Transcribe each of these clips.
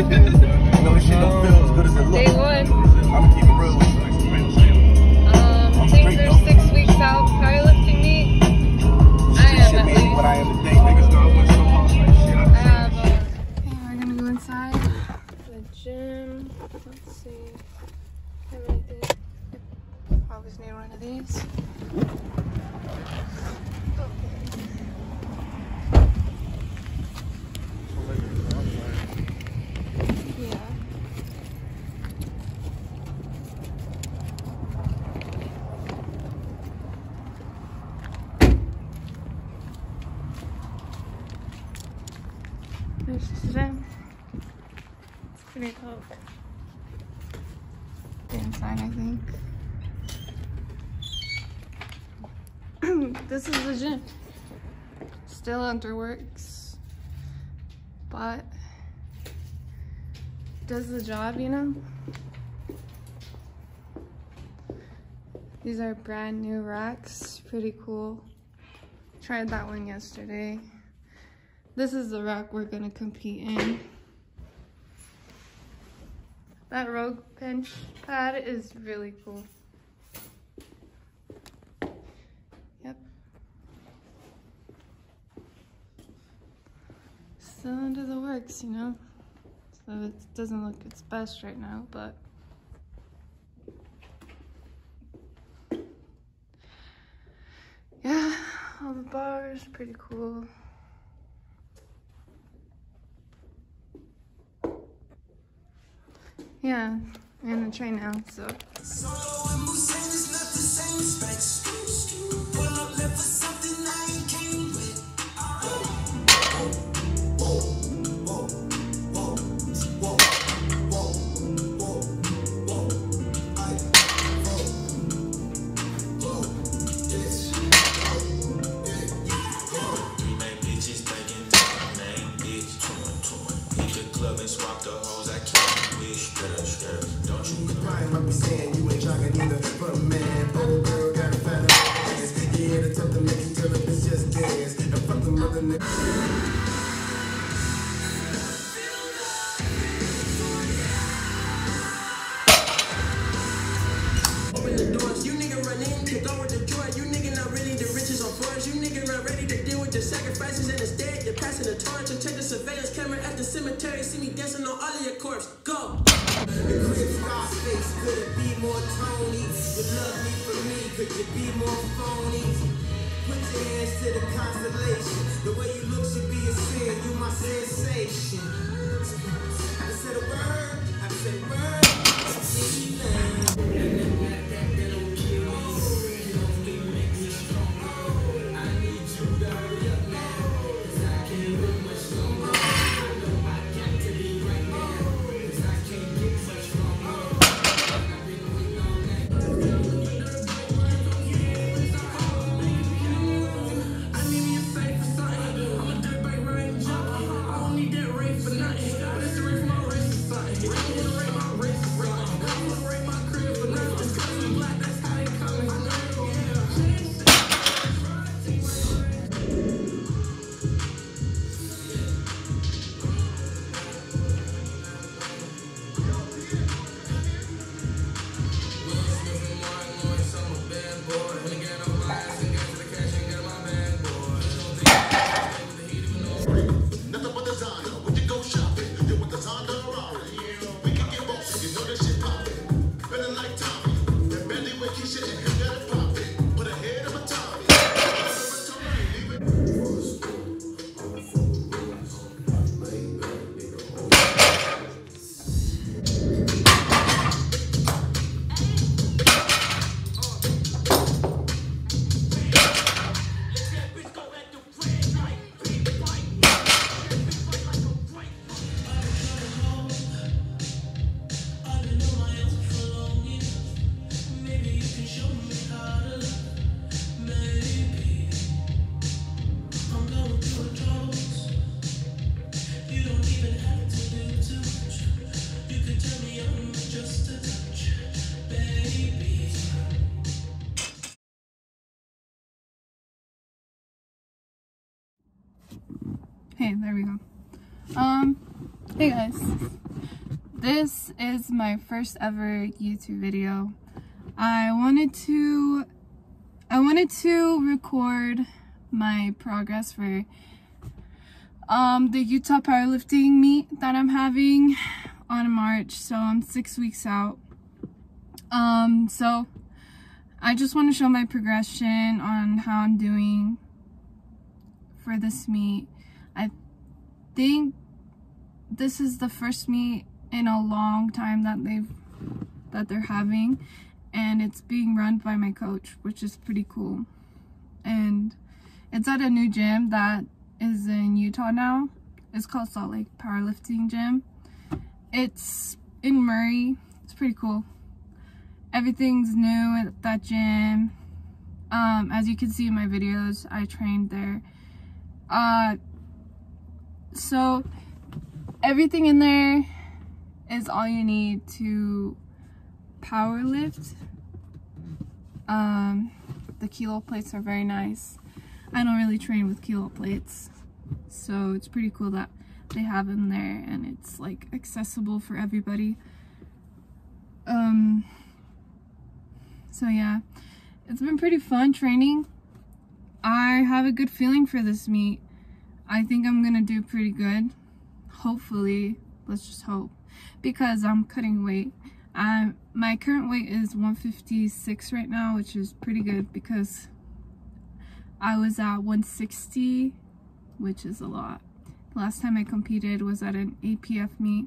Thank you. Inside, I think. this is the gym. Still under works, but does the job, you know? These are brand new racks, pretty cool. Tried that one yesterday. This is the rack we're gonna compete in. That rogue bench pad is really cool. Yep. Still under the works, you know? So it doesn't look its best right now, but yeah, all the bars, pretty cool. Yeah, I'm gonna try now, so. Swap the hoes. Don't you I might be saying you ain't trying neither, but man, oh girl, find a ass. Yeah, the tough to make you tell a bitch just dance. And fuck the mother nigga. Open the doors, you nigga run in, take over the joy. You nigga not really the riches on floors. You nigga not ready to deal with the sacrifices and instead you're passing the torch and check the surveillance camera at the cemetery. See me dancing on all of your corpse. Go. You be more phony? Put your hands to the constellation. The way you look should be a sin, you my sensation. Hey, there we go. Um, hey guys. this is my first ever YouTube video. I wanted to I wanted to record my progress for um the Utah powerlifting meet that I'm having on March. So I'm 6 weeks out. Um so I just want to show my progression on how I'm doing for this meet. I think this is the first meet in a long time that they've that they're having and it's being run by my coach which is pretty cool. And it's at a new gym that is in Utah now. It's called Salt Lake Powerlifting Gym. It's in Murray. It's pretty cool. Everything's new at that gym. Um as you can see in my videos I trained there. Uh so everything in there is all you need to power lift. Um, the kilo plates are very nice. I don't really train with kilo plates, so it's pretty cool that they have them there and it's like accessible for everybody. Um, so yeah, it's been pretty fun training. I have a good feeling for this meet. I think I'm gonna do pretty good. Hopefully, let's just hope because I'm cutting weight. Um, my current weight is 156 right now, which is pretty good because I was at 160, which is a lot. The last time I competed was at an APF meet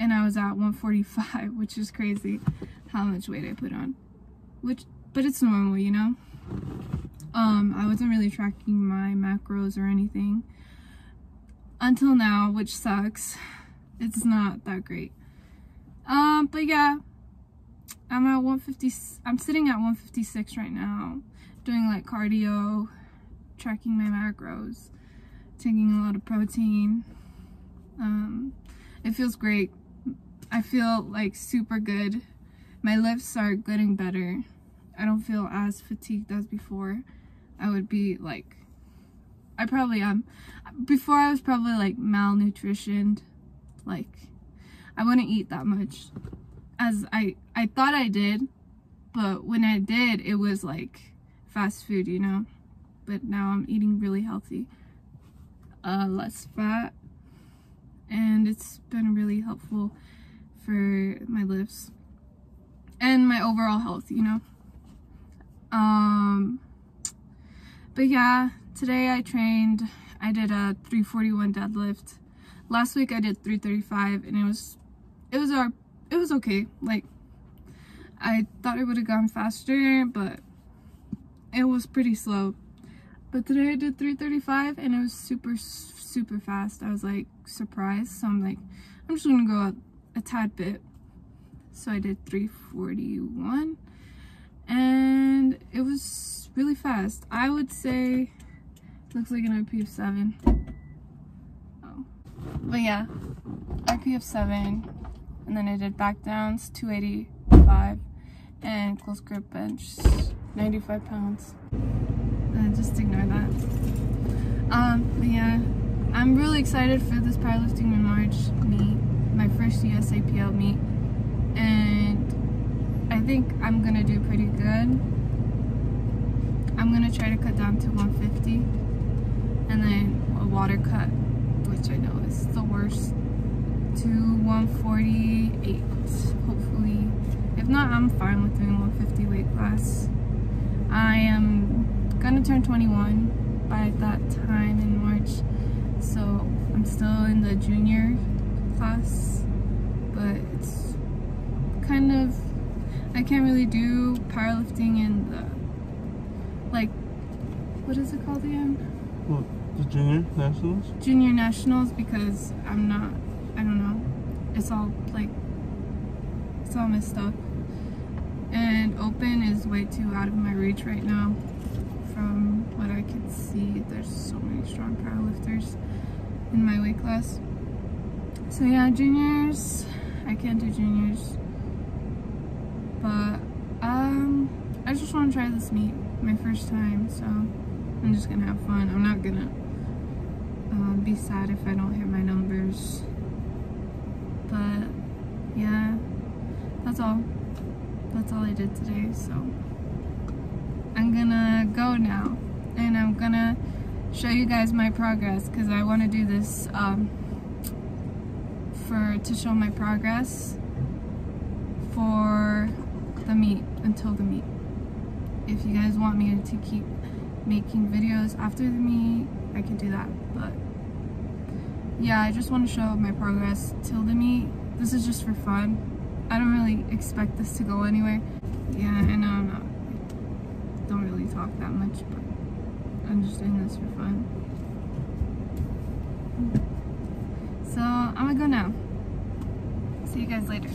and I was at 145, which is crazy how much weight I put on. Which, but it's normal, you know? Um, I wasn't really tracking my macros or anything until now, which sucks it's not that great. Um, but yeah, I'm at 150, I'm sitting at 156 right now, doing like cardio, tracking my macros, taking a lot of protein. Um, it feels great. I feel like super good. My lifts are getting better. I don't feel as fatigued as before. I would be like, I probably am. Before I was probably like malnutritioned like, I wouldn't eat that much as I, I thought I did, but when I did, it was like fast food, you know? But now I'm eating really healthy, uh, less fat, and it's been really helpful for my lifts and my overall health, you know? Um, but yeah, today I trained, I did a 341 deadlift. Last week I did 335 and it was it was our it was okay. Like I thought it would have gone faster but it was pretty slow. But today I did 335 and it was super super fast. I was like surprised. So I'm like I'm just gonna go a, a tad bit. So I did 341 and it was really fast I would say looks like an IP of 7 but yeah, RPE 7, and then I did back downs, 285, and close grip bench, 95 pounds. And just ignore that. Um, but yeah, I'm really excited for this powerlifting in March meet, my first USAPL meet, and think I'm gonna do pretty good. I'm gonna try to cut down to 150, and then a water cut which I know is the worst, to 148, hopefully. If not, I'm fine with doing 150 weight class. I am gonna turn 21 by that time in March, so I'm still in the junior class, but it's kind of, I can't really do powerlifting in the, like, what is it called again? What? The junior nationals? Junior nationals because I'm not, I don't know. It's all like, it's all messed up. And open is way too out of my reach right now. From what I can see, there's so many strong powerlifters in my weight class. So yeah, juniors, I can't do juniors. But um, I just want to try this meet. my first time, so I'm just gonna have fun. I'm not gonna um, be sad if I don't hit my numbers. But yeah, that's all. That's all I did today, so I'm gonna go now and I'm gonna show you guys my progress because I want to do this um, for to show my progress for the meet until the meet. If you guys want me to keep making videos after the meet, I can do that. But yeah, I just want to show my progress till the meet. This is just for fun. I don't really expect this to go anywhere. Yeah, I know I'm not don't really talk that much, but I'm just doing this for fun. So I'm gonna go now. See you guys later.